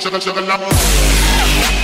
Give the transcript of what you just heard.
sugar, sugar, love.